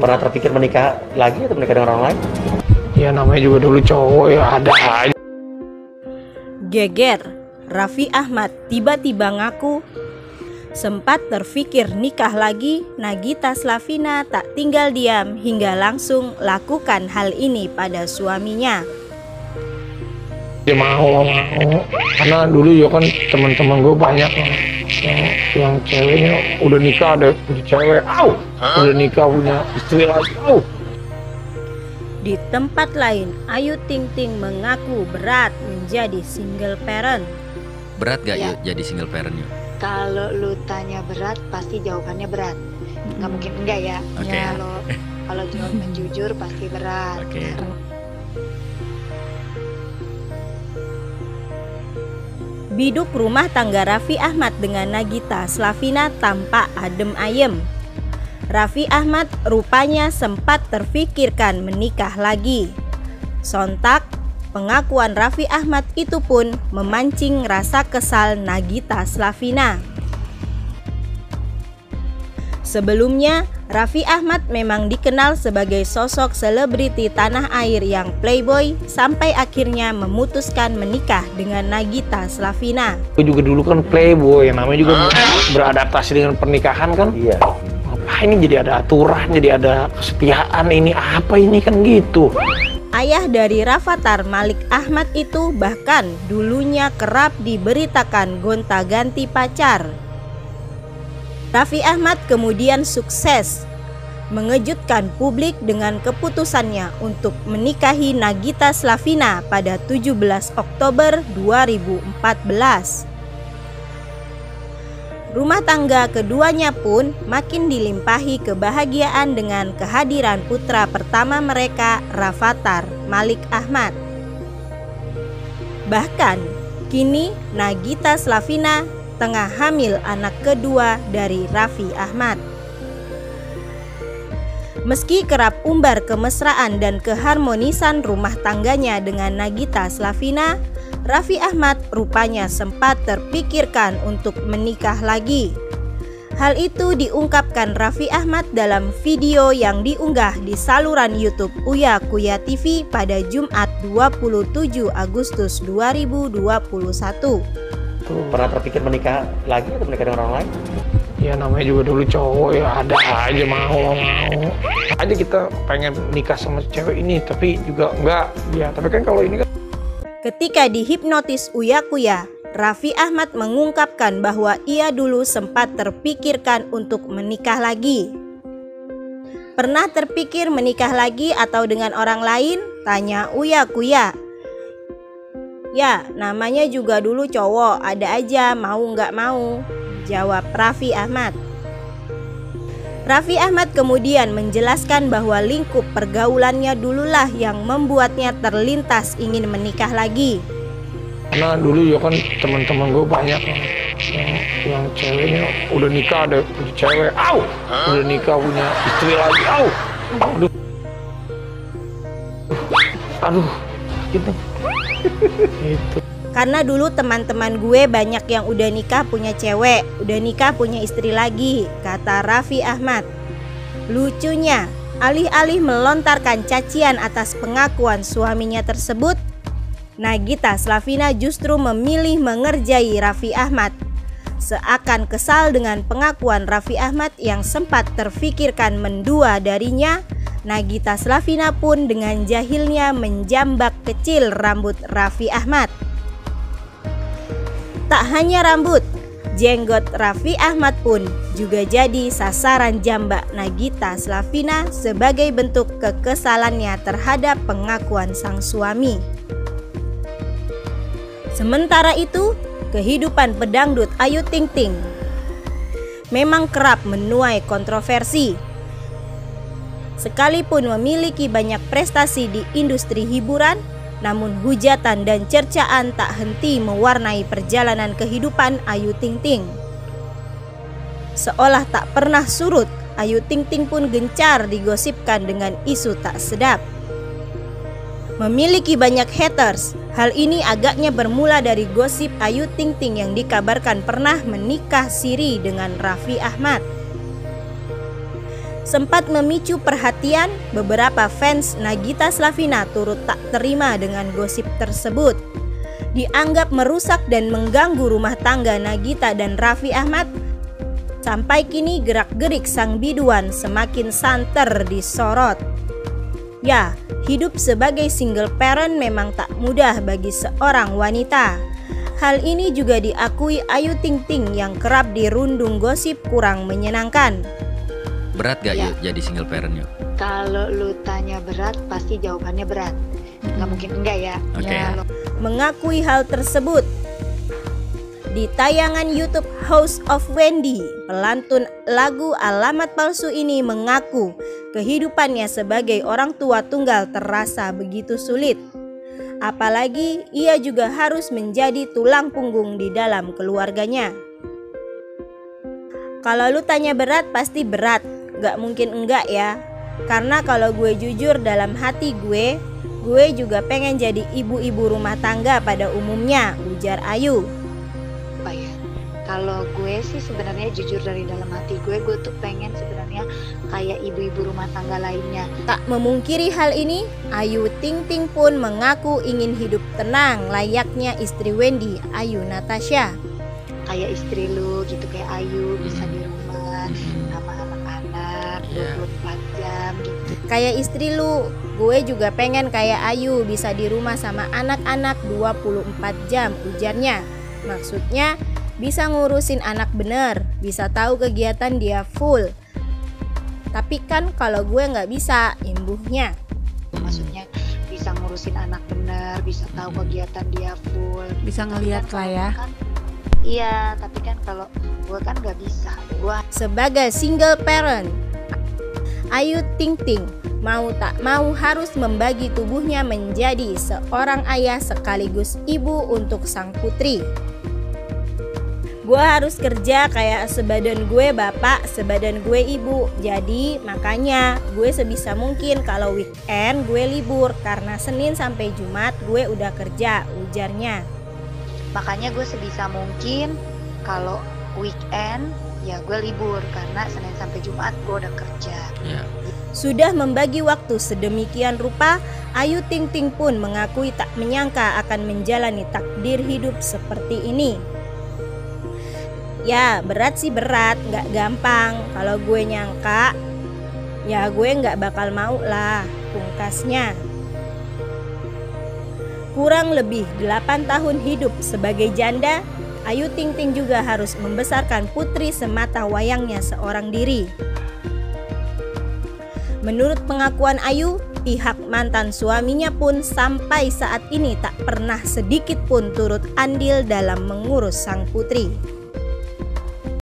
Pernah terpikir menikah lagi atau menikah dengan orang lain? Ya namanya juga dulu cowok ya ada aja. Geger, Raffi Ahmad tiba-tiba ngaku sempat terfikir nikah lagi, Nagita Slavina tak tinggal diam hingga langsung lakukan hal ini pada suaminya. Dia mau, mau. Karena dulu ya kan teman-teman gue banyak yang, yang, yang ceweknya udah nikah ada cewek, au, udah nikah punya istri lagi, au. Di tempat lain, Ayu Ting Ting mengaku berat menjadi single parent. Berat gak Ya. yuk jadi single parent yuk? Kalau lu tanya berat, pasti jawabannya berat. Nggak mungkin enggak ya. Oke. Ya, Kalau kalau jawaban jujur pasti berat. Oke. Biduk rumah tangga Raffi Ahmad dengan Nagita Slavina tampak adem ayem. Raffi Ahmad rupanya sempat terfikirkan menikah lagi. Sontak, pengakuan Raffi Ahmad itu pun memancing rasa kesal Nagita Slavina. Sebelumnya, Raffi Ahmad memang dikenal sebagai sosok selebriti tanah air yang playboy sampai akhirnya memutuskan menikah dengan Nagita Slavina. Gue juga dulu kan playboy, yang namanya juga beradaptasi dengan pernikahan kan. Iya. Ini jadi ada aturan, jadi ada kesetiaan ini apa ini kan gitu. Ayah dari Rafathar Malik Ahmad itu bahkan dulunya kerap diberitakan gonta-ganti pacar. Raffi Ahmad kemudian sukses mengejutkan publik dengan keputusannya untuk menikahi Nagita Slavina pada 17 Oktober 2014. Rumah tangga keduanya pun makin dilimpahi kebahagiaan dengan kehadiran putra pertama mereka, Rafathar Malik Ahmad. Bahkan, kini Nagita Slavina tengah hamil anak kedua dari Raffi Ahmad. Meski kerap umbar kemesraan dan keharmonisan rumah tangganya dengan Nagita Slavina, Raffi Ahmad rupanya sempat terpikirkan untuk menikah lagi. Hal itu diungkapkan Raffi Ahmad dalam video yang diunggah di saluran YouTube Uya Kuya TV pada Jumat 27 Agustus 2021. Pernah terpikir menikah lagi atau menikah dengan orang lain? Ya namanya juga dulu cowok ya ada aja mau mau. Aja kita pengen nikah sama cewek ini tapi juga enggak. Ya tapi kan kalau ini kan Ketika dihipnotis Uya Kuya, Raffi Ahmad mengungkapkan bahwa ia dulu sempat terpikirkan untuk menikah lagi. Pernah terpikir menikah lagi atau dengan orang lain? Tanya Uya Kuya. Ya, namanya juga dulu cowok, ada aja mau nggak mau. Jawab Raffi Ahmad. Raffi Ahmad kemudian menjelaskan bahwa lingkup pergaulannya dululah yang membuatnya terlintas ingin menikah lagi. karena dulu ya kan teman-teman gue banyak yang, yang, yang ceweknya udah nikah ada punya cewek, au, udah nikah punya istri lagi, au, aduh, aduh, gitu, itu. Karena dulu teman-teman gue banyak yang udah nikah punya cewek, udah nikah punya istri lagi, kata Raffi Ahmad. Lucunya, alih-alih melontarkan cacian atas pengakuan suaminya tersebut, Nagita Slavina justru memilih mengerjai Raffi Ahmad. Seakan kesal dengan pengakuan Raffi Ahmad yang sempat terfikirkan mendua darinya, Nagita Slavina pun dengan jahilnya menjambak kecil rambut Raffi Ahmad. Tak hanya rambut, jenggot Raffi Ahmad pun juga jadi sasaran jambak Nagita Slavina sebagai bentuk kekesalannya terhadap pengakuan sang suami. Sementara itu, kehidupan pedangdut Ayu Ting Ting memang kerap menuai kontroversi. Sekalipun memiliki banyak prestasi di industri hiburan, namun hujatan dan cercaan tak henti mewarnai perjalanan kehidupan Ayu Ting Ting. Seolah tak pernah surut, Ayu Ting Ting pun gencar digosipkan dengan isu tak sedap. Memiliki banyak haters, hal ini agaknya bermula dari gosip Ayu Ting Ting yang dikabarkan pernah menikah siri dengan Raffi Ahmad. Sempat memicu perhatian, beberapa fans Nagita Slavina turut tak terima dengan gosip tersebut. Dianggap merusak dan mengganggu rumah tangga Nagita dan Raffi Ahmad. Sampai kini gerak-gerik sang biduan semakin santer disorot. Ya, hidup sebagai single parent memang tak mudah bagi seorang wanita. Hal ini juga diakui Ayu Ting Ting yang kerap dirundung gosip kurang menyenangkan. Berat gak Ya. yuk jadi single parent yuk? Kalau lu tanya berat, pasti jawabannya berat. Nggak mungkin enggak ya. Oke. Ya, mengakui hal tersebut. Di tayangan YouTube House of Wendy, pelantun lagu Alamat Palsu ini mengaku kehidupannya sebagai orang tua tunggal terasa begitu sulit. Apalagi ia juga harus menjadi tulang punggung di dalam keluarganya. Kalau lu tanya berat pasti berat, gak mungkin enggak ya. Karena kalau gue jujur dalam hati gue, gue juga pengen jadi ibu-ibu rumah tangga pada umumnya, ujar Ayu. ya? Kalau gue sih sebenarnya jujur dari dalam hati gue, gue tuh pengen sebenarnya kayak ibu-ibu rumah tangga lainnya. Tak memungkiri hal ini, Ayu Ting Ting pun mengaku ingin hidup tenang layaknya istri Wendy, Ayu Natasha. Kayak istri lu gitu kayak Ayu bisa di rumah Hmm. sama 24 jam gitu. Kayak istri lu, gue juga pengen kayak Ayu bisa di rumah sama anak-anak 24 jam, ujarnya. Maksudnya bisa ngurusin anak bener, bisa tahu kegiatan dia full. Tapi kan kalau gue nggak bisa, imbuhnya. Maksudnya bisa ngurusin anak bener, bisa tahu kegiatan dia full. bisa ngelihat lah ya Kan, iya, tapi kan kalau gue kan nggak bisa. Gue Sebagai single parent, Ayu Ting Ting mau tak mau harus membagi tubuhnya menjadi seorang ayah sekaligus ibu untuk sang putri. Gue harus kerja kayak sebadan gue bapak, sebadan gue ibu. Jadi makanya gue sebisa mungkin kalau weekend gue libur karena Senin sampai Jumat gue udah kerja, ujarnya. makanya gue sebisa mungkin kalau weekend ya gue libur karena Senin sampai Jumat gue udah kerja. Ya. Sudah membagi waktu sedemikian rupa, Ayu Ting Ting pun mengakui tak menyangka akan menjalani takdir hidup seperti ini. Ya berat sih berat, nggak gampang. Kalau gue nyangka, ya gue nggak bakal mau lah, pungkasnya. Kurang lebih 8 tahun hidup sebagai janda, Ayu Ting Ting juga harus membesarkan putri semata wayangnya seorang diri. Menurut pengakuan Ayu, pihak mantan suaminya pun sampai saat ini tak pernah sedikit pun turut andil dalam mengurus sang putri.